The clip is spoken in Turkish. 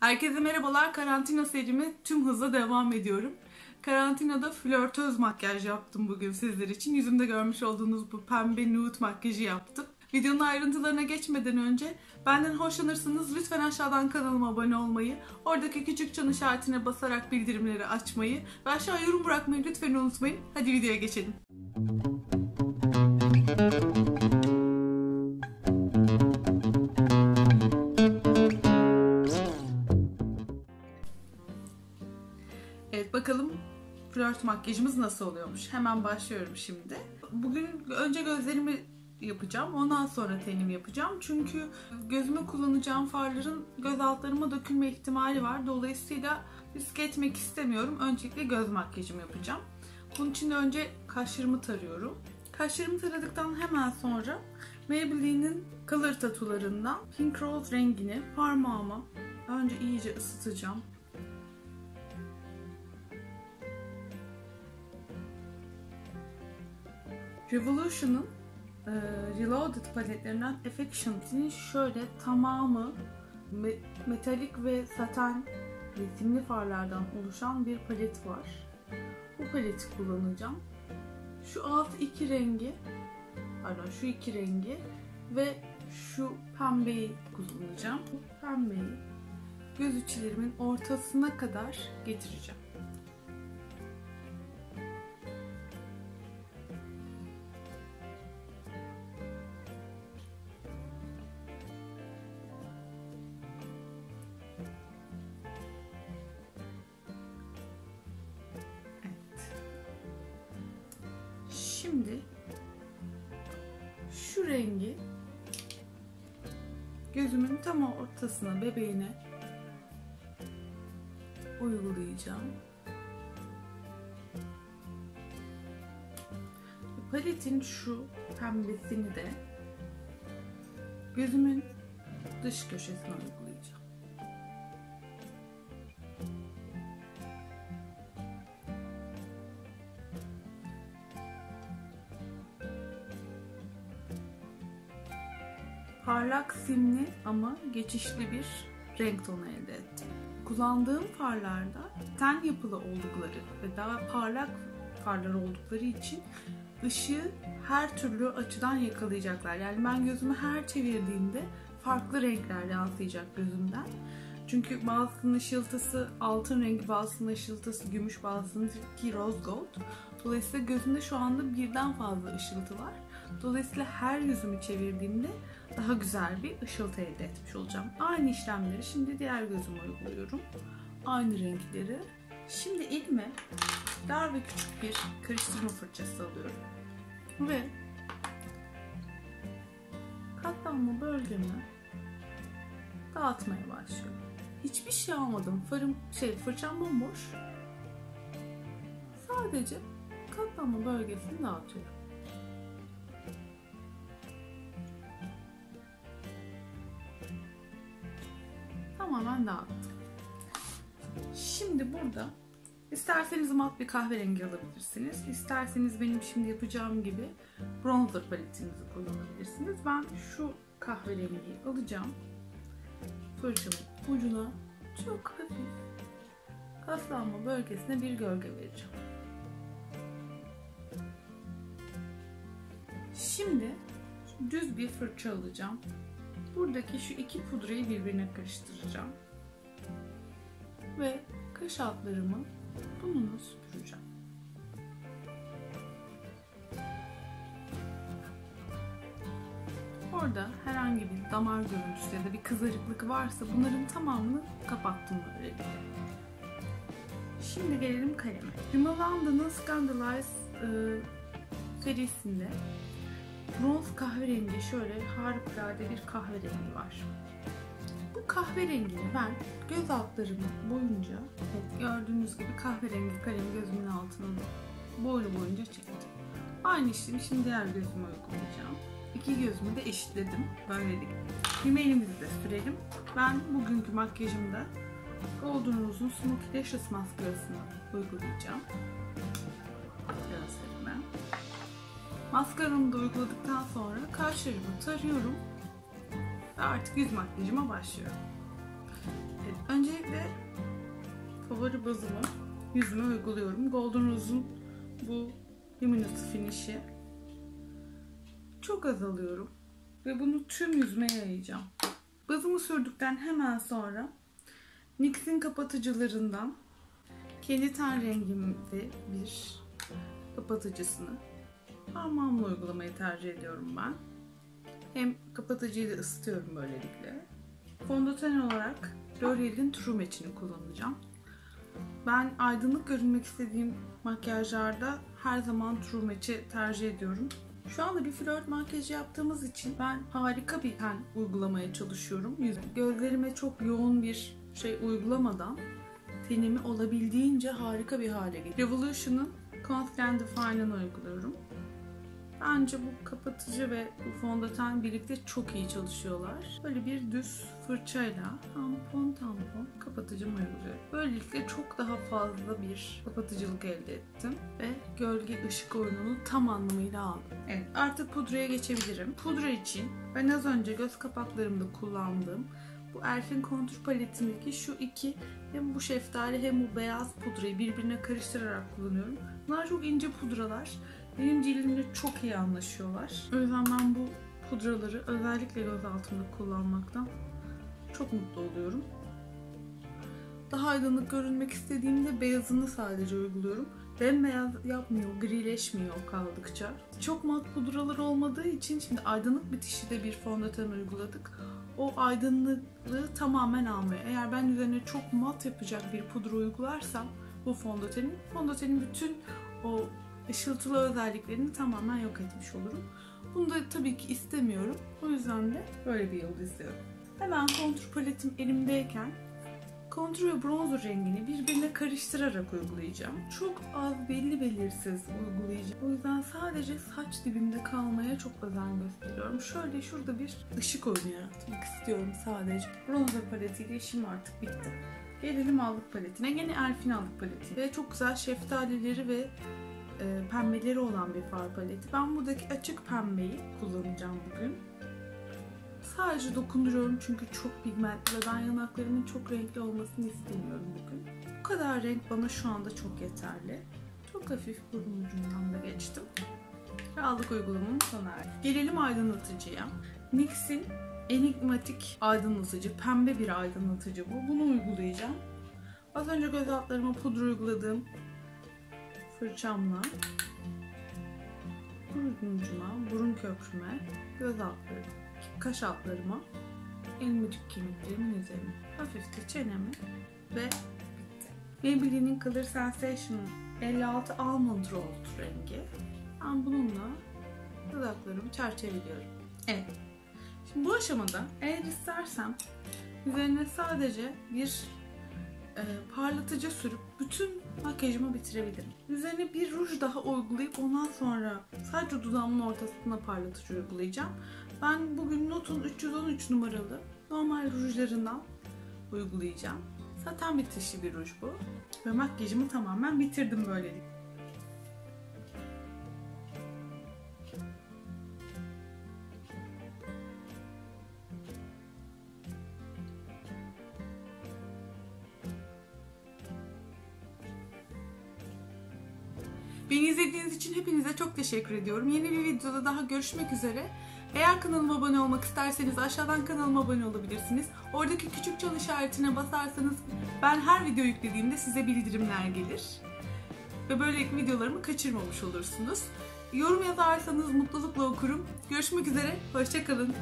Herkese merhabalar. Karantina serimi tüm hızla devam ediyorum. Karantinada flörtöz makyaj yaptım bugün sizler için. Yüzümde görmüş olduğunuz bu pembe nude makyajı yaptım. Videonun ayrıntılarına geçmeden önce benden hoşlanırsanız lütfen aşağıdan kanalıma abone olmayı, oradaki küçük çan işaretine basarak bildirimleri açmayı ve aşağı yorum bırakmayı lütfen unutmayın. Hadi videoya geçelim. Flört makyajımız nasıl oluyormuş. Hemen başlıyorum şimdi. Bugün önce gözlerimi yapacağım. Ondan sonra tenimi yapacağım. Çünkü gözüme kullanacağım farların göz altlarıma dökülme ihtimali var. Dolayısıyla risk etmek istemiyorum. Öncelikle göz makyajımı yapacağım. Bunun için önce kaşlarımı tarıyorum. Kaşlarımı taradıktan hemen sonra Maybelline'in Color Tattoo'larından Pink Rose rengini parmağıma önce iyice ısıtacağım. Revolution'ın e, Reloaded paletlerinden Affection'ın şöyle tamamı me- metalik ve saten resimli farlardan oluşan bir palet var. Bu paleti kullanacağım. Şu alt iki rengi, pardon şu iki rengi ve şu pembeyi kullanacağım. Bu pembeyi göz içlerimin ortasına kadar getireceğim. Şimdi şu rengi gözümün tam ortasına, bebeğine uygulayacağım. Paletin şu pembesini de gözümün dış köşesine uygulayacağım. Parlak simli ama geçişli bir renk tonu elde ettim. Kullandığım farlarda ten yapılı oldukları ve daha parlak farlar oldukları için ışığı her türlü açıdan yakalayacaklar. Yani ben gözümü her çevirdiğimde farklı renkler yansıyacak gözümden. Çünkü bazısının ışıltısı altın rengi, bazısının ışıltısı gümüş, bazısının rose gold. Dolayısıyla gözümde şu anda birden fazla ışıltı var. Dolayısıyla her yüzümü çevirdiğimde daha güzel bir ışıltı elde etmiş olacağım. Aynı işlemleri şimdi diğer gözüme uyguluyorum. Aynı renkleri. Şimdi elime dar ve küçük bir karıştırma fırçası alıyorum. Ve katlanma bölgemi dağıtmaya başlıyorum. Hiçbir şey almadım. Farım, şey, fırçam bomboş. Sadece katlanma bölgesini dağıtıyorum. tamamen dağıttım. Şimdi burada isterseniz mat bir kahverengi alabilirsiniz. İsterseniz benim şimdi yapacağım gibi bronzer paletinizi kullanabilirsiniz. Ben şu kahverengiyi alacağım. Fırçamın ucuna çok hafif kaslanma bölgesine bir gölge vereceğim. Şimdi düz bir fırça alacağım. Buradaki şu iki pudrayı birbirine karıştıracağım. Ve kaş altlarımı bununla süpüreceğim. Orada herhangi bir damar görüntüsü ya da bir kızarıklık varsa bunların tamamını kapattım böylelikle. Şimdi gelelim kaleme. Rimmel London'ın Scandalize e, serisinde bronz kahverengi şöyle harikulade bir kahverengi var. Bu kahverengini ben göz altlarım boyunca gördüğünüz gibi kahverengi kalemi gözümün altına boylu boyunca çektim. Aynı işlemi şimdi diğer gözüme uygulayacağım. İki gözümü de eşitledim. Böylelikle. Rimelimizi de sürelim. Ben bugünkü makyajımda Golden Rose'un Smoky Lashes maskarasını uygulayacağım. Maskaramı da uyguladıktan sonra kaşlarımı tarıyorum ve artık yüz makyajıma başlıyorum. Evet, önce favori bazımı yüzüme uyguluyorum. Golden Rose'un bu Luminous Finish'i. Çok az alıyorum. Ve bunu tüm yüzüme yayacağım. Bazımı sürdükten hemen sonra NYX'in kapatıcılarından kendi ten rengimde bir kapatıcısını parmağımla uygulamayı tercih ediyorum ben. Hem kapatıcıyı da ısıtıyorum böylelikle. Fondöten olarak L'Oreal'in True Match'ini kullanacağım. Ben aydınlık görünmek istediğim makyajlarda her zaman True Match'i tercih ediyorum. Şu anda bir flört makyajı yaptığımız için ben harika bir ten uygulamaya çalışıyorum. Gözlerime çok yoğun bir şey uygulamadan tenimi olabildiğince harika bir hale getiriyorum. Revolution'ın Confident Define'ını uyguluyorum. Bence bu kapatıcı ve bu fondöten birlikte çok iyi çalışıyorlar. Böyle bir düz fırçayla tampon tampon kapatıcımı uyguluyorum. Böylelikle çok daha fazla bir kapatıcılık elde ettim ve gölge ışık oyununu tam anlamıyla aldım. Evet artık pudraya geçebilirim. Pudra için ben az önce göz kapaklarımda kullandığım bu Elf'in kontur paletindeki şu iki hem bu şeftali hem bu beyaz pudrayı birbirine karıştırarak kullanıyorum. Bunlar çok ince pudralar. Benim cildimle çok iyi anlaşıyorlar. O yüzden ben bu pudraları özellikle göz altımda kullanmaktan çok mutlu oluyorum. Daha aydınlık görünmek istediğimde beyazını sadece uyguluyorum. Bembeyaz yapmıyor, grileşmiyor kaldıkça. Çok mat pudralar olmadığı için şimdi aydınlık bitişi de bir fondöten uyguladık. O aydınlığı tamamen almıyor. Eğer ben üzerine çok mat yapacak bir pudra uygularsam bu fondötenin, fondötenin bütün o ışıltılı özelliklerini tamamen yok etmiş olurum. Bunu da tabii ki istemiyorum. O yüzden de böyle bir yol izliyorum. Hemen kontur paletim elimdeyken kontur ve bronzer rengini birbirine karıştırarak uygulayacağım. Çok az belli belirsiz uygulayacağım. O yüzden sadece saç dibimde kalmaya çok özen gösteriyorum. Şöyle şurada bir ışık oyunu yaratmak istiyorum sadece. Bronzer paletiyle işim artık bitti. Gelelim allık paletine. Gene Elf'in allık paleti. Ve çok güzel şeftalileri ve e, pembeleri olan bir far paleti. Ben buradaki açık pembeyi kullanacağım bugün. Sadece dokunduruyorum çünkü çok pigmentli ve ben yanaklarımın çok renkli olmasını istemiyorum bugün. Bu kadar renk bana şu anda çok yeterli. Çok hafif burun ucundan da geçtim. Ve aldık uygulamamın sona erdi. Gelelim aydınlatıcıya. NYX'in enigmatik aydınlatıcı, pembe bir aydınlatıcı bu. Bunu uygulayacağım. Az önce göz altlarıma pudra uyguladığım fırçamla burun ucuma, burun köprüme, göz altlarıma, kaş altlarıma, elmacık kemiklerimin üzerine, hafif de çeneme ve bitti. Maybelline'in Color Sensation 56 Almond Rose rengi. Ben bununla dudaklarımı çerçeveliyorum. Evet. Şimdi bu aşamada eğer istersem üzerine sadece bir e, parlatıcı sürüp bütün makyajımı bitirebilirim. Üzerine bir ruj daha uygulayıp ondan sonra sadece dudağımın ortasına parlatıcı uygulayacağım. Ben bugün Notun 313 numaralı normal rujlarından uygulayacağım. Zaten bitişli bir ruj bu. Ve makyajımı tamamen bitirdim böylelikle. Beni izlediğiniz için hepinize çok teşekkür ediyorum. Yeni bir videoda daha görüşmek üzere. Eğer kanalıma abone olmak isterseniz aşağıdan kanalıma abone olabilirsiniz. Oradaki küçük çan işaretine basarsanız ben her video yüklediğimde size bildirimler gelir. Ve böylelikle videolarımı kaçırmamış olursunuz. Yorum yazarsanız mutlulukla okurum. Görüşmek üzere, hoşçakalın.